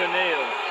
Tennille.